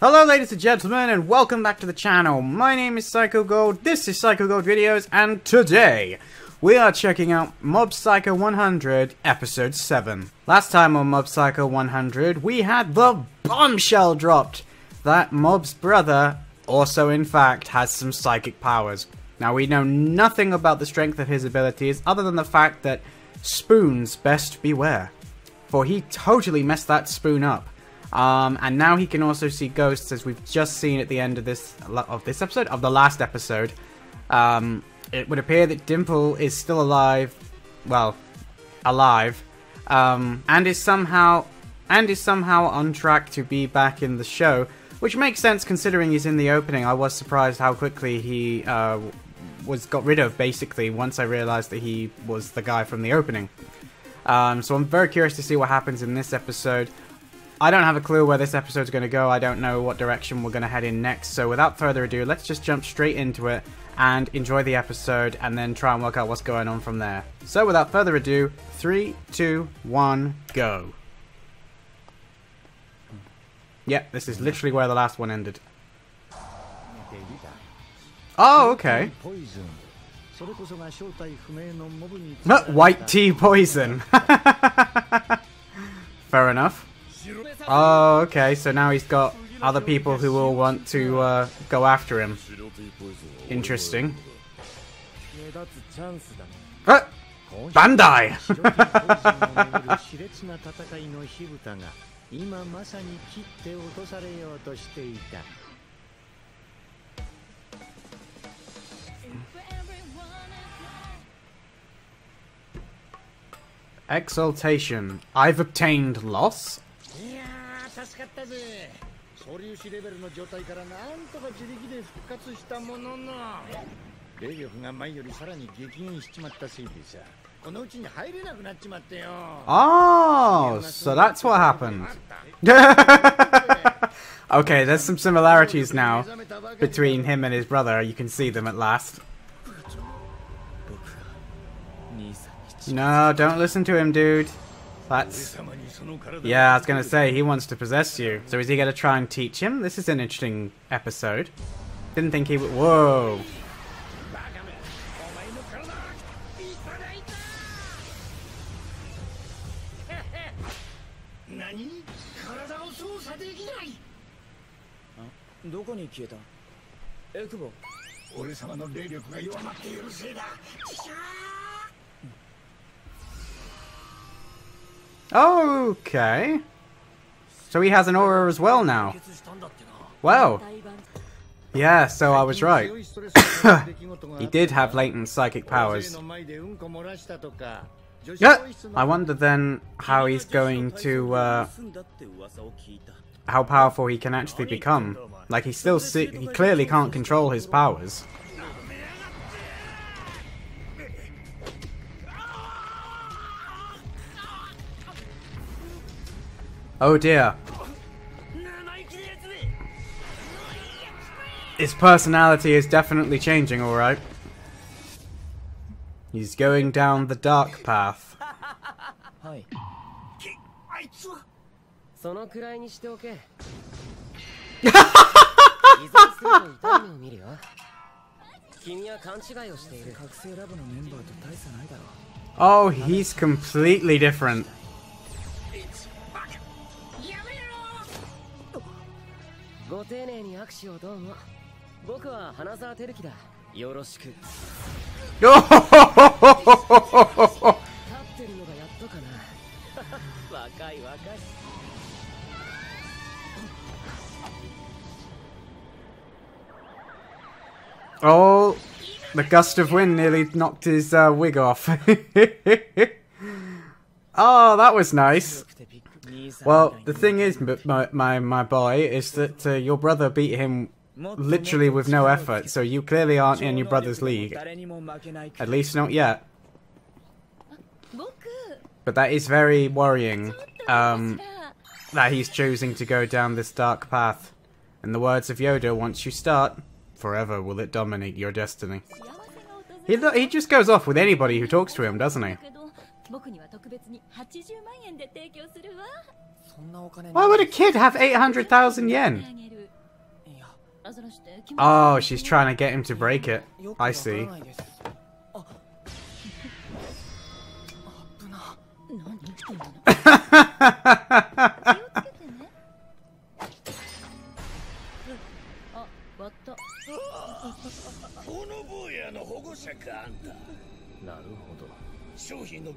Hello ladies and gentlemen and welcome back to the channel. My name is Psycho Gold, this is Psycho Gold Videos, and today we are checking out Mob Psycho 100 Episode 7. Last time on Mob Psycho 100 we had the bombshell dropped that Mob's brother also in fact has some psychic powers. Now we know nothing about the strength of his abilities other than the fact that spoons best beware. For he totally messed that spoon up. Um, and now he can also see ghosts, as we've just seen at the end of this of this episode of the last episode. Um, it would appear that Dimple is still alive, well, alive, um, and is somehow and is somehow on track to be back in the show, which makes sense considering he's in the opening. I was surprised how quickly he uh, was got rid of, basically, once I realized that he was the guy from the opening. Um, so I'm very curious to see what happens in this episode. I don't have a clue where this episode's going to go. I don't know what direction we're going to head in next. So without further ado, let's just jump straight into it and enjoy the episode and then try and work out what's going on from there. So without further ado, three, two, one, go. Yep, this is literally where the last one ended. Oh, okay. White T Poison. Fair enough. Oh, okay, so now he's got other people who will want to uh, go after him. Interesting. Ah! Bandai! 今まさに切って落とされようとしていた Exaltation. I've obtained loss? いやー助かったぜ素粒子レベルの状態からなんとか自力で復活したものの霊力が前よりさらに激減しちまったせいでさこのうちに入れなくなっちまってよ Oh, so that's what happened. okay, there's some similarities now between him and his brother. You can see them at last. No, don't listen to him, dude. That's... Yeah, I was gonna say, he wants to possess you. So is he gonna try and teach him? This is an interesting episode. Didn't think he would... Whoa. Okay. So he has an aura as well now. Wow. Yeah, so I was right. he did have latent psychic powers. Yeah. I wonder then how he's going to, uh, how powerful he can actually become. Like he still he clearly can't control his powers. Oh dear. His personality is definitely changing, alright. He's going down the dark path. oh, he's completely different. ご丁寧に握手をどうも。僕は花沢照樹だ。よろしく。立ってるのがやっとかな。若い若い。 Oh, the gust of wind nearly knocked his uh, wig off. oh, that was nice. Well, the thing is, my my, my boy, is that uh, your brother beat him literally with no effort, so you clearly aren't in your brother's league. At least not yet. But that is very worrying, um, that he's choosing to go down this dark path. In the words of Yoda, once you start, forever will it dominate your destiny. He, he just goes off with anybody who talks to him, doesn't he? 僕には特別に80万円で提供するわ Why would a kid have 800,000 yen? アザラシって気持ち Oh, she's trying to get him to break it. よく I わから see.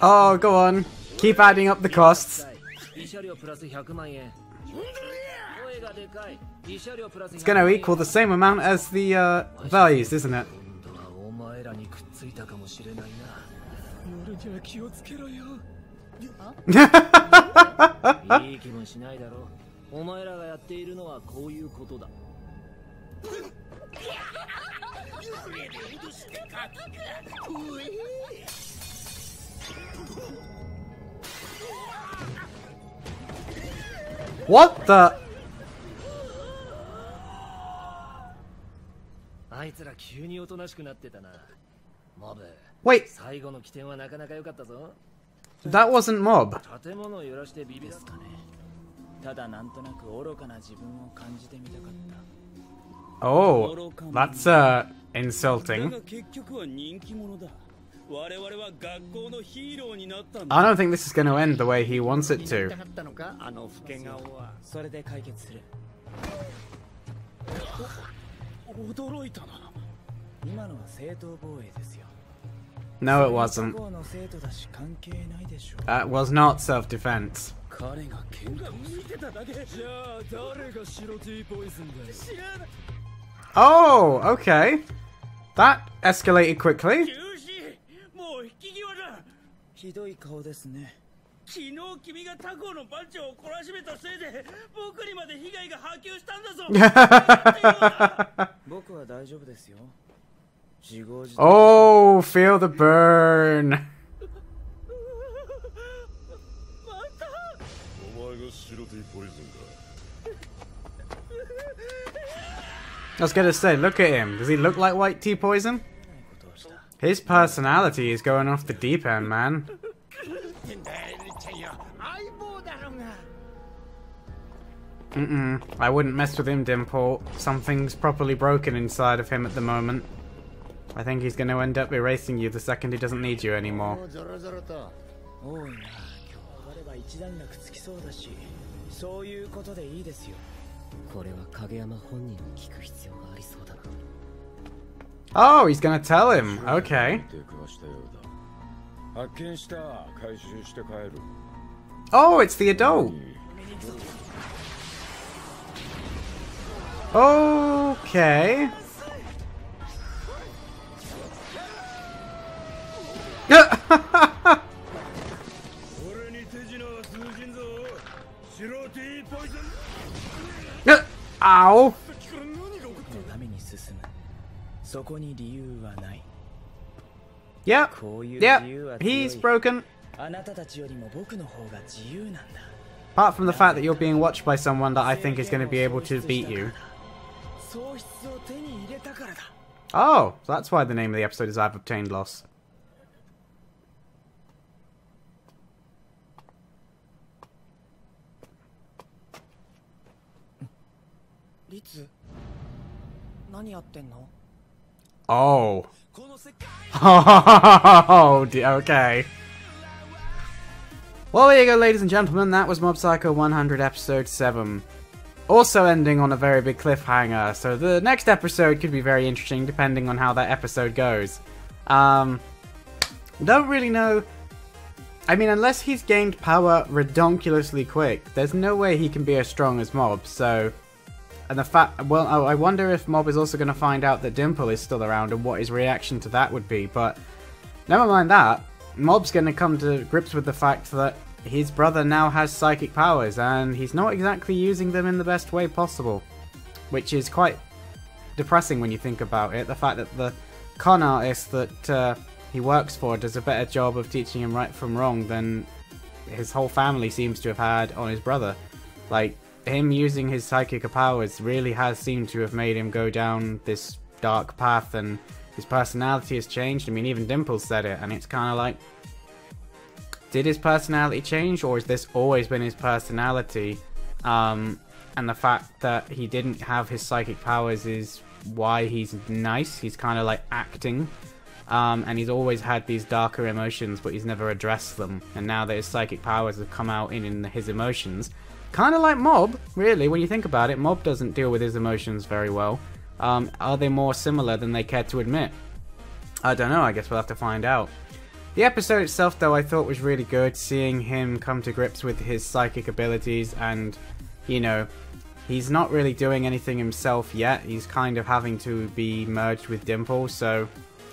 Oh, go on. Keep adding up the costs. It's going to equal the same amount as the uh, values, isn't it? What the? あいつら急におとなしくなってたなモブ Wait, 最後の起点はなかなか良かったぞ that wasn't Mob. 建物を揺らしてビビですかねただなんとなく愚かな自分を感じてみたかった Oh, that's uh だ insulting. が結局は人気者だ I don't think this is going to end the way he wants it to. No, it wasn't. That was not self-defense. Oh, okay. That escalated quickly. ひどい顔ですね。昨日君が他校の番長を懲らしめたせいで僕にまで被害が波及したんだぞ。僕は大丈夫ですよ。自業自得。Oh, feel the burn. お前が白 T ポイズンか I was gonna say, look at him. Does he look like white tea poison? His personality is going off the deep end, man. Mm-mm. I wouldn't mess with him, Dimple. Something's properly broken inside of him at the moment. I think he's going to end up erasing you the second he doesn't need you anymore. Oh, Oh, he's gonna tell him. Okay. Oh, it's the adult. Okay. Ow. ために進むそこに理由はない Yep. こういう理由は Yep. 強 He's い broken. あなたたちよりも僕の方が自由なんだ Apart from the fact that you're being watched by someone that I think is going to be able to beat you. 喪失を手に入れたからだ Oh, so that's why the name of the episode is I've Obtained Loss. リツ何やってんの Oh. Oh, d- okay. Well, there you go, ladies and gentlemen. That was Mob Psycho 100, episode 7. Also ending on a very big cliffhanger, so the next episode could be very interesting depending on how that episode goes. Um, don't really know. I mean, unless he's gained power redonkulously quick, there's no way he can be as strong as Mob, so and the fact, well, I I wonder if Mob is also going to find out that Dimple is still around and what his reaction to that would be. But never mind that. Mob's going to come to grips with the fact that his brother now has psychic powers and he's not exactly using them in the best way possible. Which is quite depressing when you think about it. The fact that the con artist that uh, he works for does a better job of teaching him right from wrong than his whole family seems to have had on his brother. Like, him using his psychic powers really has seemed to have made him go down this dark path and his personality has changed. I mean, even Dimples said it, and it's kind of like, did his personality change, or has this always been his personality? Um, and the fact that he didn't have his psychic powers is why he's nice. He's kind of like acting. Um, and he's always had these darker emotions, but he's never addressed them. And now that his psychic powers have come out in, in his emotions, kind of like Mob, really, when you think about it, Mob doesn't deal with his emotions very well. Um, are they more similar than they care to admit? I don't know, I guess we'll have to find out. The episode itself, though, I thought was really good, seeing him come to grips with his psychic abilities and, you know, he's not really doing anything himself yet. He's kind of having to be merged with Dimple, so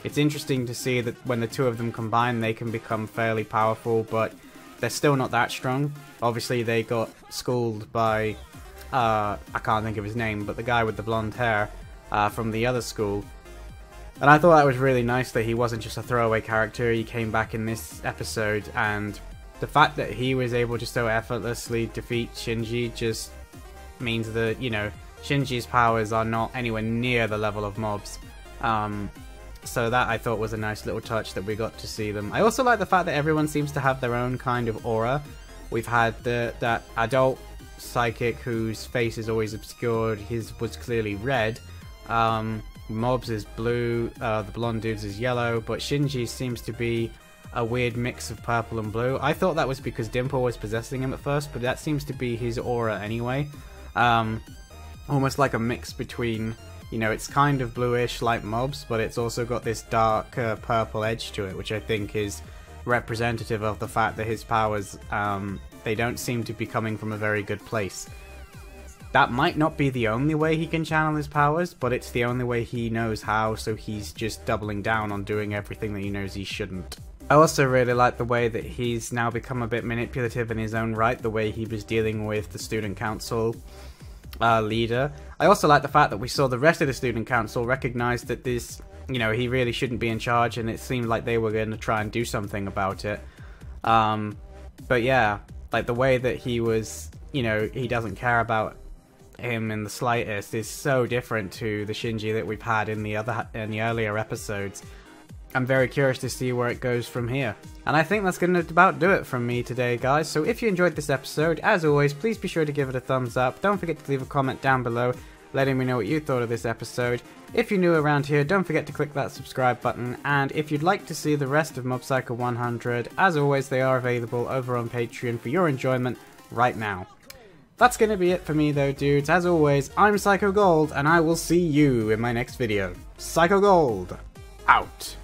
it's interesting to see that when the two of them combine, they can become fairly powerful, but they're still not that strong. Obviously, they got schooled by, uh, I can't think of his name, but the guy with the blonde hair uh, from the other school. And I thought that was really nice that he wasn't just a throwaway character, he came back in this episode, and the fact that he was able to so effortlessly defeat Shinji just means that, you know, Shinji's powers are not anywhere near the level of mobs. Um, so that I thought was a nice little touch that we got to see them. I also like the fact that everyone seems to have their own kind of aura. We've had the that adult psychic whose face is always obscured. His was clearly red. Um, Mobs is blue. Uh, the blonde dude's is yellow. But Shinji seems to be a weird mix of purple and blue. I thought that was because Dimple was possessing him at first, but that seems to be his aura anyway. Um, almost like a mix between you know, it's kind of bluish like mobs, but it's also got this dark uh, purple edge to it, which I think is representative of the fact that his powers, um, they don't seem to be coming from a very good place. That might not be the only way he can channel his powers, but it's the only way he knows how, so he's just doubling down on doing everything that he knows he shouldn't. I also really like the way that he's now become a bit manipulative in his own right, the way he was dealing with the student council uh, leader. I also like the fact that we saw the rest of the student council recognize that this, you know, he really shouldn't be in charge, and it seemed like they were going to try and do something about it. Um, but yeah, like the way that he was, you know, he doesn't care about him in the slightest is so different to the Shinji that we've had in the other in the earlier episodes. I'm very curious to see where it goes from here. And I think that's going to about do it from me today, guys. So if you enjoyed this episode, as always, please be sure to give it a thumbs up. Don't forget to leave a comment down below letting me know what you thought of this episode. If you're new around here, don't forget to click that subscribe button. And if you'd like to see the rest of Mob Psycho 100, as always, they are available over on Patreon for your enjoyment right now. That's going to be it for me though, dudes. As always, I'm Psycho Gold, and I will see you in my next video. Psycho Gold, out.